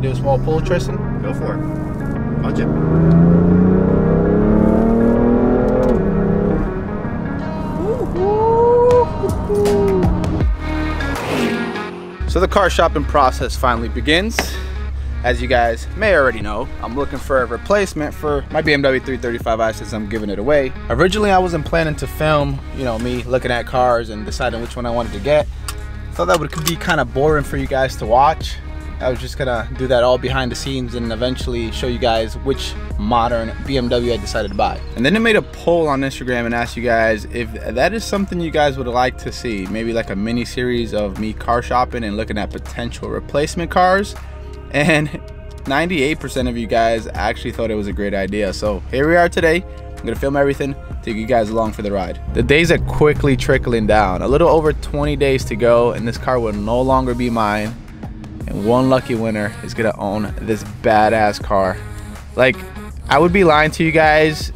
do a small pull, Tristan? Go for it. Punch it. So the car shopping process finally begins. As you guys may already know, I'm looking for a replacement for my BMW 335i since I'm giving it away. Originally, I wasn't planning to film, you know, me looking at cars and deciding which one I wanted to get. Thought that would be kind of boring for you guys to watch. I was just gonna do that all behind the scenes and eventually show you guys which modern BMW I decided to buy. And then I made a poll on Instagram and asked you guys if that is something you guys would like to see. Maybe like a mini series of me car shopping and looking at potential replacement cars. And 98% of you guys actually thought it was a great idea. So here we are today. I'm gonna film everything, take you guys along for the ride. The days are quickly trickling down. A little over 20 days to go and this car will no longer be mine and one lucky winner is gonna own this badass car. Like, I would be lying to you guys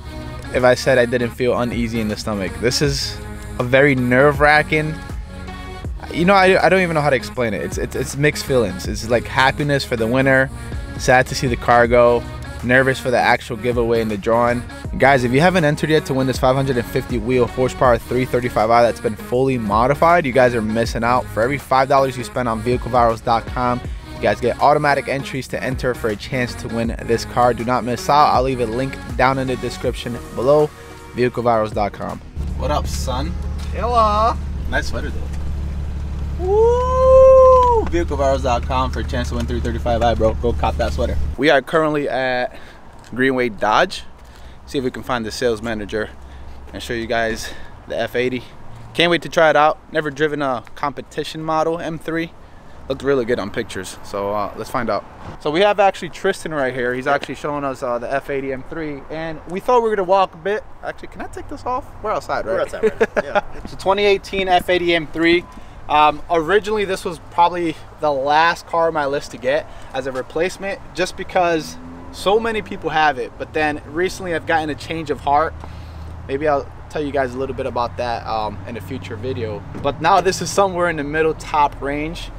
if I said I didn't feel uneasy in the stomach. This is a very nerve-wracking. You know, I, I don't even know how to explain it. It's, it's it's mixed feelings. It's like happiness for the winner, sad to see the car go, nervous for the actual giveaway and the drawing. Guys, if you haven't entered yet to win this 550 wheel horsepower 335i that's been fully modified, you guys are missing out. For every $5 you spend on vehiclevirals.com, you guys get automatic entries to enter for a chance to win this car. Do not miss out. I'll leave a link down in the description below, vehiclevirals.com. What up, son? Hello. Nice sweater though. Woo! VehicleVirals.com for a chance to win 335i, bro. Go cop that sweater. We are currently at Greenway Dodge. See if we can find the sales manager and show you guys the F80. Can't wait to try it out. Never driven a competition model M3. Looked really good on pictures. So uh, let's find out. So we have actually Tristan right here. He's actually showing us uh, the F80 M3. And we thought we were gonna walk a bit. Actually, can I take this off? We're outside, right? We're outside, right? Yeah. It's a 2018 F80 M3. Um, originally, this was probably the last car on my list to get as a replacement, just because so many people have it. But then recently, I've gotten a change of heart. Maybe I'll tell you guys a little bit about that um, in a future video. But now this is somewhere in the middle top range.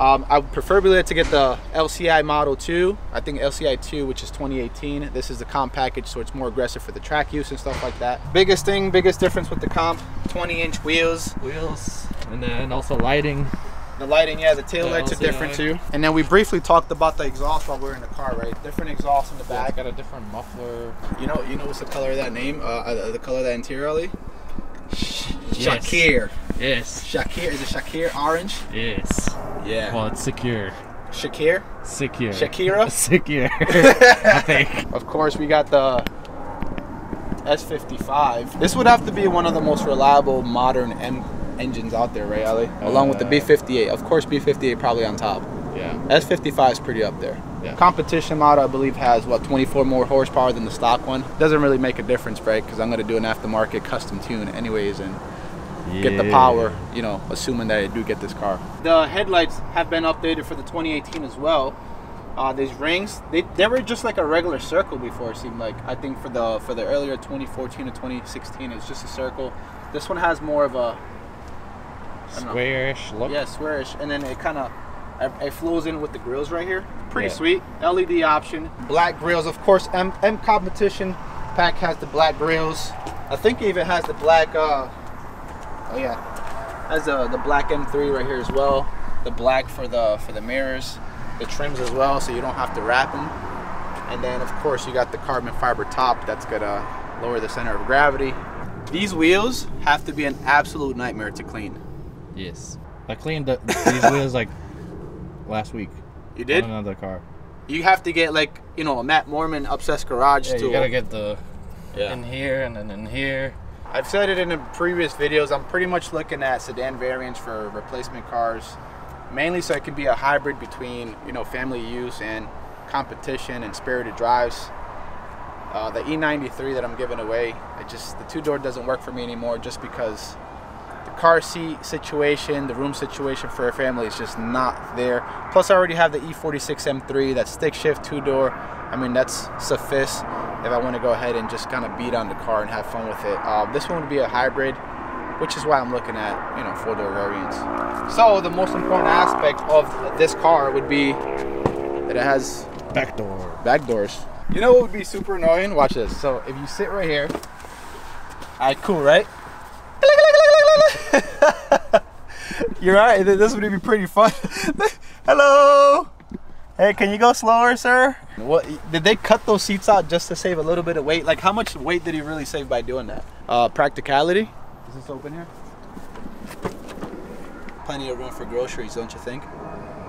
Um, I would preferably like to get the LCI Model 2. I think LCI 2, which is 2018. This is the comp package, so it's more aggressive for the track use and stuff like that. Biggest thing, biggest difference with the comp, 20 inch wheels. wheels and then also lighting The lighting, yeah, the tail lights are different too. And then we briefly talked about the exhaust while we were in the car, right? Different exhaust in the yeah, back. got a different muffler You know, you know what's the color of that name? Uh, uh, the color of that interior, Ali? Sh- Yes. Shakir. yes Shakir. Is it Shakir orange? yes Yeah. well it's secure Shakir. secure Shakira? secure I think Of course, we got the S55. This would have to be one of the most reliable modern M engines out there, right, Ali? Along with the Uh, B58. Of course, B58 probably on top. Yeah S55 is pretty up there. Yeah. Competition model, I believe, has what 24 more horsepower than the stock one. Doesn't really make a difference, right? Because I'm gonna do an aftermarket custom tune anyways, and get the power. You know, assuming that I do get this car. The headlights have been updated for the 2018 as well. Uh, these rings, they, they were just like a regular circle before. It seemed like I think for the for the earlier 2014 to 2016, it's just a circle. This one has more of a don't know. squarish look Yeah, squarish, and then it kind of it flows in with the grills right here. Pretty Yeah. sweet. LED option. Black grills, of course. M M competition pack has the black grills. I think it even has the black. Uh, oh yeah, has the the black M3 right here as well. The black for the for the mirrors, the trims as well, so you don't have to wrap them. And then of course you got the carbon fiber top that's gonna lower the center of gravity. These wheels have to be an absolute nightmare to clean. yes I cleaned the, these wheels like last week You did? on another car You have to get like you know a Matt Mormon obsessed garage yeah tool. you gotta get the yeah. in here and then in here I've said it in the previous videos. I'm pretty much looking at sedan variants for replacement cars, mainly so it can be a hybrid between you know family use and competition and spirited drives. Uh, the E93 that I'm giving away, it just the two door doesn't work for me anymore, just because the car seat situation, the room situation for a family is just not there. Plus, I already have the E E46 M3, that stick shift two door. I mean, that's suffice if I want to go ahead and just kind of beat on the car and have fun with it. Uh, this one would be a hybrid, which is why I'm looking at you know four door variants. So the most important aspect of this car would be that it has Back door. back doors. You know what would be super annoying? Watch this. So if you sit right here, all right, cool, right? You're right. This would be pretty fun. Hello. Hey, can you go slower, sir? What did they cut those seats out just to save a little bit of weight? Like, how much weight did he really save by doing that? Uh, practicality. Is this open here? Plenty of room for groceries, don't you think?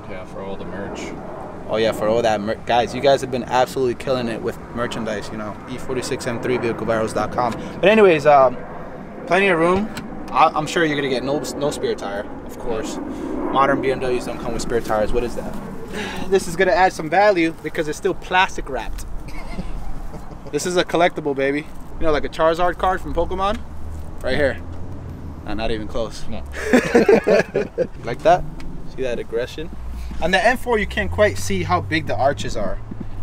Yeah, for all the merch. Oh yeah, for all that, mer- guys, you guys have been absolutely killing it with merchandise. You know, E E46M3 vehiclevirals.com. But anyways, um, plenty of room. I- I'm sure you're gonna get no no spare tire, of course. Modern BMWs don't come with spare tires. What is that? This is gonna add some value because it's still plastic wrapped. this is a collectible, baby. You know, like a Charizard card from Pokemon, right here. Not even close. No. like that. See that aggression? On the M4, you can't quite see how big the arches are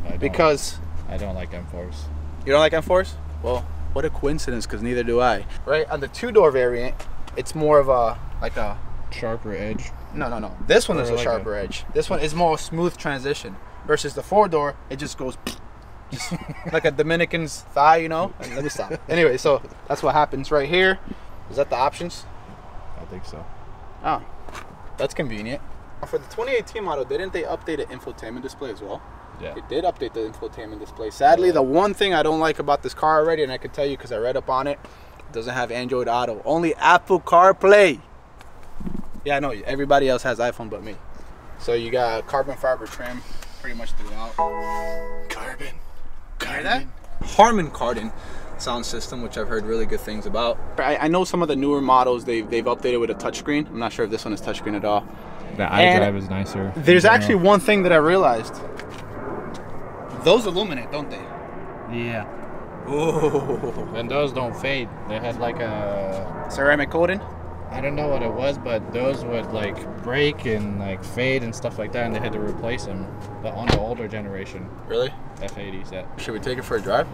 I because I don't like M4s. you don't like M4s. Well, what a coincidence, because neither do I. Right on the two-door variant, it's more of a like a Sharper edge. no, no, no. This one oh, is Or a like sharper edge. This one is more a smooth transition versus the four-door. It just goes. just like a Dominican's thigh, you know. Let me stop. Anyway, so that's what happens right here. Is that the options? I think so. Oh, that's convenient. For the 2018 model, didn't they update the infotainment display as well? Yeah. It did update the infotainment display. Sadly, the one thing I don't like about this car already, and I can tell you because I read up on it, it doesn't have Android Auto. Only Apple CarPlay. Yeah, I know. Everybody else has iPhone but me. So you got carbon fiber trim pretty much throughout. Carbon. Hear that? Harman Kardon sound system, which I've heard really good things about. I, I know some of the newer models they've, they've updated with a touchscreen. I'm not sure if this one is touchscreen at all. The iDrive is nicer. There's actually one thing that I realized. Those illuminate, don't they? Yeah. Oh. And those don't fade. They had like a Ceramic coating? I don't know what it was, but those would like break and like fade and stuff like that, and they had to replace them. But on the older generation Really? F80s, that Should we take it for a drive?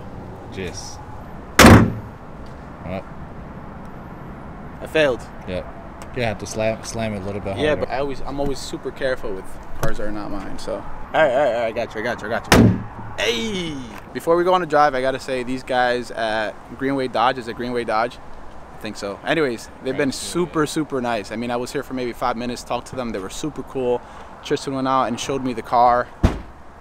just. Oh, I failed. yeah. You have to slam slam it a little bit harder. Yeah, but I always I'm always super careful with cars that are not mine. So. All right, all right, all right. I got you. I got you. I got you. Hey! Before we go on a drive, I gotta say these guys at Greenway Dodge is it Greenway Dodge? I think so. Anyways, they've been super super nice. I mean, I was here for maybe five minutes, talked to them. They were super cool. Tristan went out and showed me the car.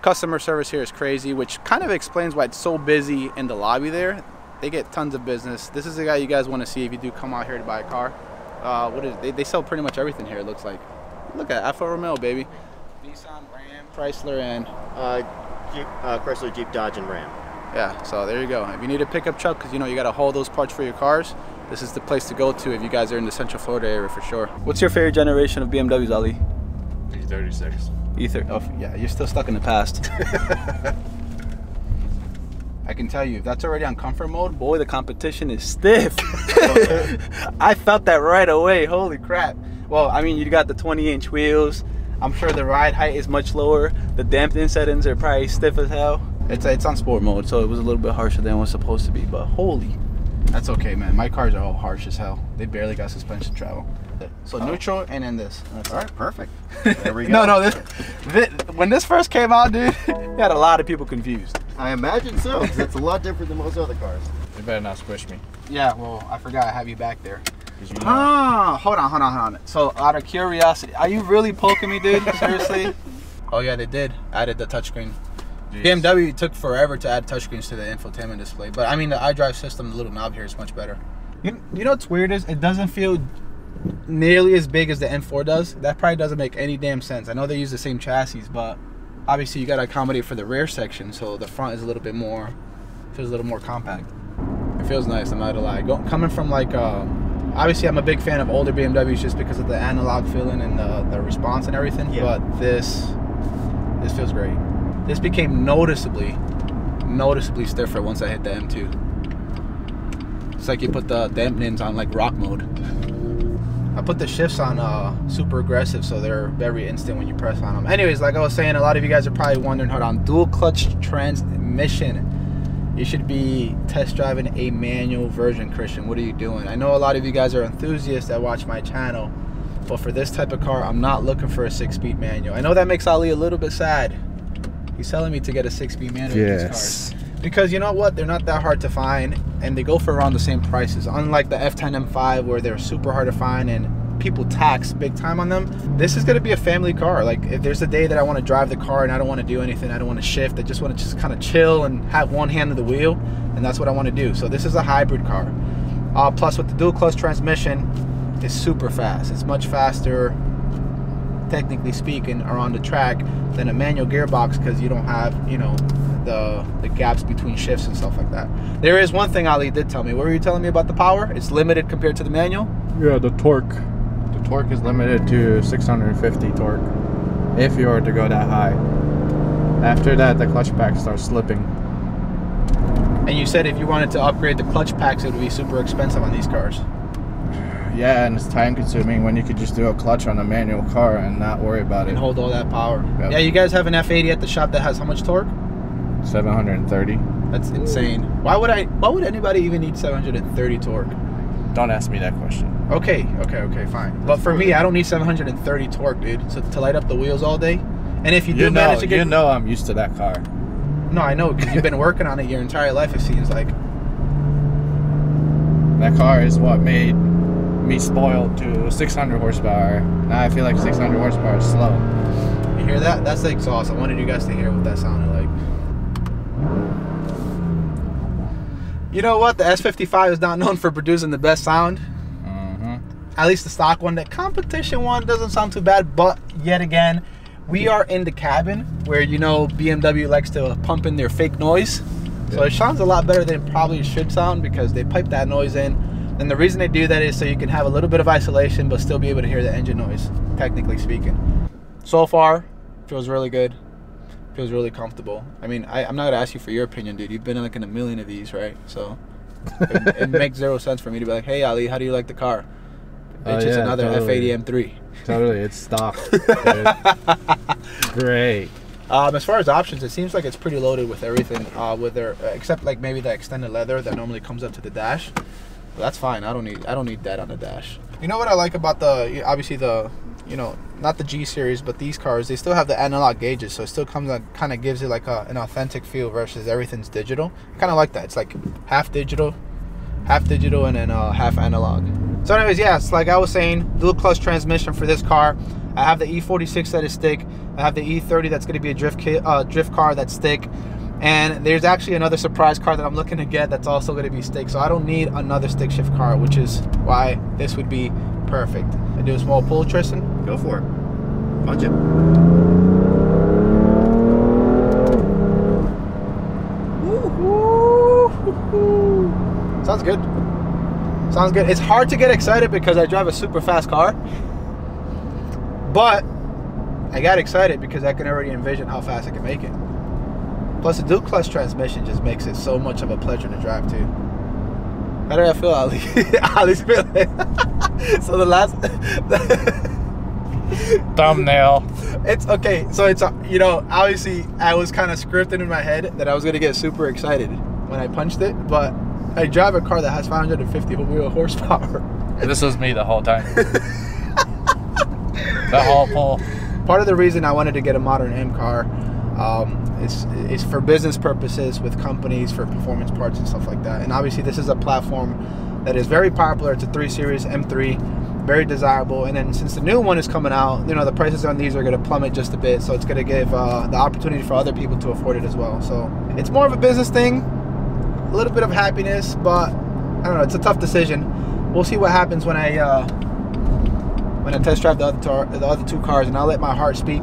Customer service here is crazy, which kind of explains why it's so busy in the lobby there. They get tons of business. This is the guy you guys want to see if you do come out here to buy a car. Uh, what is they, they sell pretty much everything here. It looks like. Look at Alfa Romeo, baby. Nissan, Ram, Chrysler, and Uh, Jeep, uh, Chrysler, Jeep, Dodge, and Ram. yeah. So there you go. If you need a pickup truck, because you know you got to haul those parts for your cars, this is the place to go to if you guys are in the Central Florida area for sure. What's your favorite generation of BMWs, Ali? E36. Ether. Oh, yeah, you're still stuck in the past. I can tell you, if that's already on comfort mode, boy, the competition is stiff. I felt that right away. Holy crap. Well, I mean, you got the 20 inch wheels. I'm sure the ride height is much lower. The damping settings are probably stiff as hell. It's, it's on sport mode, so it was a little bit harsher than it was supposed to be, but holy. That's okay, man. My cars are all harsh as hell. They barely got suspension travel. So neutral and then this. That's All it. right, perfect. There we go. No, no. This, thi- when this first came out, dude, you had a lot of people confused. I imagine so. it's a lot different than most other cars. You better not squish me. Yeah, well, I forgot I have you back there. 'Cause you know. Ah, hold on, hold on, hold on. So, out of curiosity, are you really poking me, dude? Seriously? oh yeah, they did. Added the touchscreen. Jeez. BMW took forever to add touchscreens to the infotainment display, but I mean the iDrive system, the little knob here is much better. You, you know what's weird is it doesn't feel nearly as big as the M4 does. That probably doesn't make any damn sense. I know they use the same chassis, but obviously you got to accommodate for the rear section, so the front is a little bit more feels a little more compact. It feels nice. I'm not gonna lie. Go, coming from like, uh, obviously I'm a big fan of older BMWs just because of the analog feeling and the, the response and everything. Yeah. But this, this feels great. This became noticeably, noticeably stiffer once I hit the M2. It's like you put the dampenings on like rock mode. I put the shifts on uh, super aggressive, so they're very instant when you press on them. Anyways, like I was saying, a lot of you guys are probably wondering, hold on, dual clutch transmission. You should be test driving a manual version, Cristian. What are you doing? I know a lot of you guys are enthusiasts that watch my channel, but for this type of car, I'm not looking for a six-speed manual. I know that makes Ali a little bit sad, He's telling me to get a six-speed manual in these cars. Because you know what? They're not that hard to find and they go for around the same prices. Unlike the F10 M5 where they're super hard to find and people tax big time on them. This is going to be a family car. Like if there's a day that I want to drive the car and I don't want to do anything, I don't want to shift, I just want to just kind of chill and have one hand of the wheel, and that's what I want to do. So this is a hybrid car. Uh, plus with the dual clutch transmission, it's super fast. It's much faster technically speaking, are on the track than a manual gearbox because you don't have, you know, the the gaps between shifts and stuff like that. There is one thing Ali did tell me. What were you telling me about the power? It's limited compared to the manual. Yeah, the torque. Torque is limited to 650 torque if you were to go that high. After that, the clutch pack starts slipping. And you said if you wanted to upgrade the clutch packs, it would be super expensive on these cars. Yeah, and it's time consuming when you could just do a clutch on a manual car and not worry about it. And hold all that power. Yep. Yeah, you guys have an F80 at the shop that has how much torque? 730. That's insane. Why would I? Why would anybody even need 730 torque? Don't ask me that question. Okay, okay, okay, fine. But for me, I don't need 730 torque, dude, to, to light up the wheels all day. And if you do You know, manage to get, you know I'm used to that car. no, I know because you've been working on it your entire life. It seems like. That car is what made me spoiled to 600 horsepower. Now I feel like 600 horsepower is slow. You hear that? That's the exhaust. I wanted you guys to hear what that sounded like. You know what? The S55 is not known for producing the best sound. At least the stock one. The competition one doesn't sound too bad, but yet again, we are in the cabin where you know BMW likes to pump in their fake noise. So it sounds a lot better than it probably should sound because they pipe that noise in. And the reason they do that is so you can have a little bit of isolation but still be able to hear the engine noise, technically speaking. So far, feels really good. Feels really comfortable. I mean, I, I'm not gonna ask you for your opinion, dude. You've been in like in a million of these, right? So it, it makes zero sense for me to be like, "Hey, Ali, how do you like the car?" Oh, It's just yeah, another totally. F80 M3. Totally, it's stock. Great. Um, as far as options, it seems like it's pretty loaded with everything. Uh, with their except like maybe the extended leather that normally comes up to the dash. But that's fine. I don't need I don't need that on the dash. You know what I like about the obviously the you know not the G series but these cars they still have the analog gauges so it still comes kind of gives it like a, an authentic feel versus everything's digital. I Kind of like that. It's like half digital, half digital and then uh, half analog. So anyways, yes, like I was saying, dual clutch transmission for this car. I have the E46 that is stick. I have the E30 that's going to be a drift kit, uh, drift car that's stick. And there's actually another surprise car that I'm looking to get that's also going to be stick. So I don't need another stick shift car, which is why this would be perfect. I do a small pull, Tristan. Go for it. Punch it. Sounds good. Sounds good. It's hard to get excited because I drive a super fast car. But I got excited because I can already envision how fast I can make it. Plus the dual clutch transmission just makes it so much of a pleasure to drive too. How did I feel, Ali? Ali's feeling. so the last Thumbnail. It's okay. So it's uh, you know obviously I was kind of scripting in my head that I was gonna get super excited when I punched it, but I drive a car that has 550 wheel horsepower. This was me the whole time. the whole pull. Part of the reason I wanted to get a modern M car um, is is for business purposes with companies for performance parts and stuff like that. And obviously this is a platform that is very popular. It's a 3 Series M3, very desirable. And then since the new one is coming out, you know the prices on these are going to plummet just a bit. So it's going to give uh, the opportunity for other people to afford it as well. So it's more of a business thing, a little bit of happiness, but I don't know. It's a tough decision. We'll see what happens when I uh, when I test drive the other the other two cars, and I'll let my heart speak.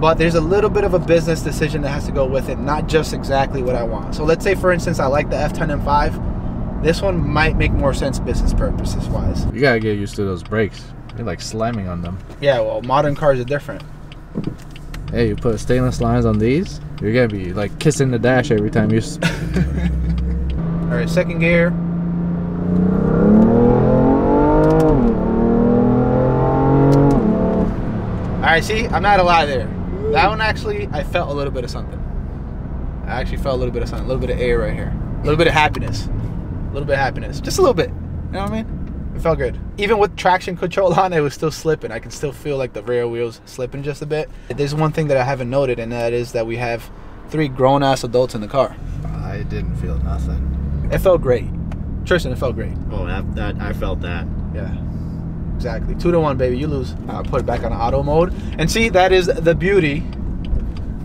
But there's a little bit of a business decision that has to go with it, not just exactly what I want. So let's say, for instance, I like the F10 M5. This one might make more sense business purposes wise. You gotta get used to those brakes. You're like slamming on them. Yeah, well, modern cars are different. Hey, you put stainless lines on these, you're gonna be like kissing the dash every time you. All right, second gear. All right, see, I'm not a lie there. That one actually, I felt a little bit of something. I actually felt a little bit of something, a little bit of air right here, a little bit of happiness, a little bit of happiness, just a little bit. You know what I mean? It felt good. Even with traction control on, it was still slipping. I can still feel like the rear wheels slipping just a bit. There's one thing that I haven't noted, and that is that we have three grown ass adults in the car. I didn't feel nothing. It felt great. Tristan, it felt great. Oh, that, that I felt that. Yeah. Exactly. Two to one, baby. You lose. I'll put it back on auto mode. And see, that is the beauty,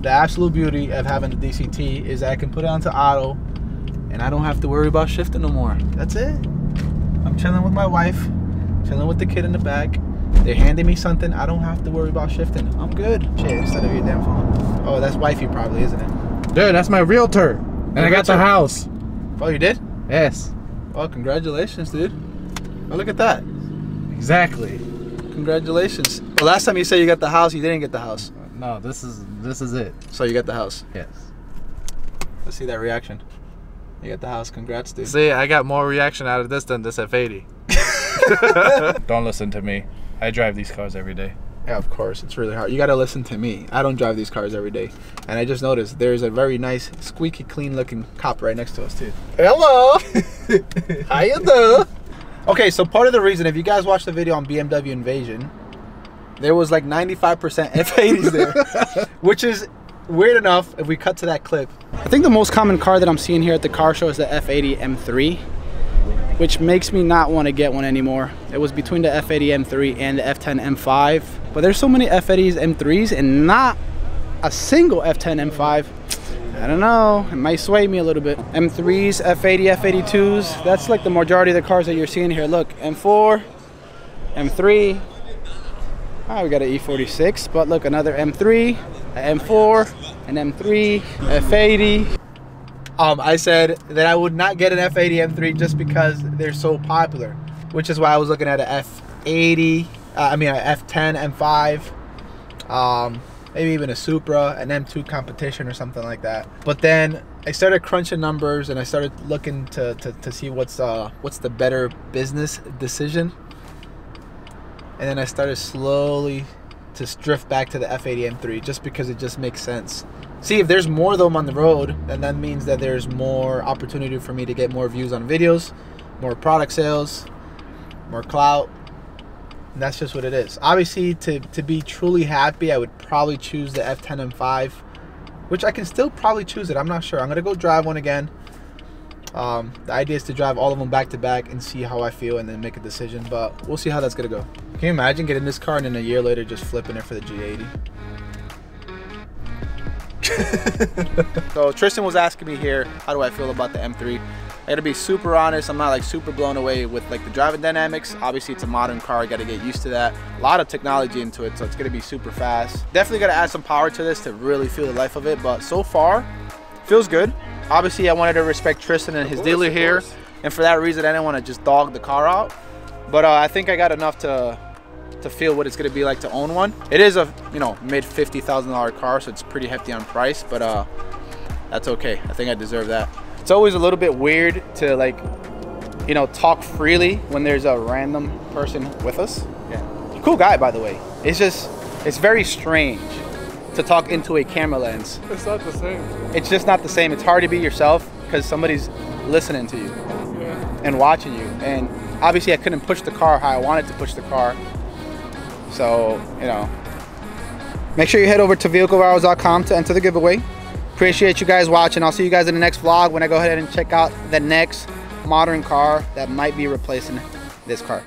the absolute beauty of having the DCT is that I can put it onto auto and I don't have to worry about shifting no more. That's it. I'm chilling with my wife, chilling with the kid in the back. They're handing me something. I don't have to worry about shifting. I'm good. Shit, instead of your damn phone. Oh, that's wifey probably, isn't it? Dude, that's my realtor. And Your I got the house. Oh, you did? Yes, Oh, congratulations, dude. Oh, look at that. exactly. Congratulations. Well, last time you said you got the house, you didn't get the house. No, this is this is it. So you got the house. Yes. Let's see that reaction. You got the house. Congrats, dude. See, I got more reaction out of this than this F80. Don't listen to me. I drive these cars every day. Yeah, of course. It's really hard. You got to listen to me. I don't drive these cars every day. And I just noticed there's a very nice, squeaky clean looking cop right next to us, too. Hello. How you doing? Okay, so part of the reason, if you guys watched the video on BMW Invasion, there was like 95% F80s there, which is weird enough if we cut to that clip. I think the most common car that I'm seeing here at the car show is the F80 M3, which makes me not want to get one anymore. It was between the F80 M3 and the F10 M5, but there's so many F80s M3s and not a single F10 M5. I don't know, it might sway me a little bit. M3s, F80, F82s, that's like the majority of the cars that you're seeing here. Look, M4, M3, Ah, we got an E46, but look, another M3, an M4, an M3, F80. Um, I said that I would not get an F80 M3 just because they're so popular, which is why I was looking at a F80. Uh, I mean, an F10, M5, um, maybe even a Supra, an M2 competition or something like that. But then I started crunching numbers and I started looking to, to, to see what's uh what's the better business decision. And then I started slowly to drift back to the F80 M3 just because it just makes sense. See, if there's more of them on the road, then that means that there's more opportunity for me to get more views on videos, more product sales, more clout. And that's just what it is. Obviously, to, to be truly happy, I would probably choose the F10 M5, which I can still probably choose it. I'm not sure. I'm going to go drive one again. Um, the idea is to drive all of them back to back and see how I feel and then make a decision. But we'll see how that's going to go. Can you imagine getting this car and then a year later just flipping it for the G80? so Tristan was asking me here, how do I feel about the M3? I gotta be super honest, I'm not like super blown away with like the driving dynamics. Obviously it's a modern car, I gotta get used to that. A lot of technology into it, so it's gonna be super fast. Definitely gotta add some power to this to really feel the life of it, but so far, feels good. Obviously I wanted to respect Tristan and his dealer here, and for that reason I didn't wanna just dog the car out. But uh, I think I got enough to to feel what it's gonna be like to own one. It is a you know mid fifty thousand dollar car, so it's pretty hefty on price, but uh, that's okay. I think I deserve that. It's always a little bit weird to like you know talk freely when there's a random person with us. Yeah, cool guy by the way. It's just it's very strange to talk into a camera lens. It's not the same. It's just not the same. It's hard to be yourself because somebody's listening to you and watching you. And obviously, I couldn't push the car how I wanted to push the car. So, you know, make sure you head over to vehiclevirals.com to enter the giveaway. Appreciate you guys watching. I'll see you guys in the next vlog when I go ahead and check out the next modern car that might be replacing this car.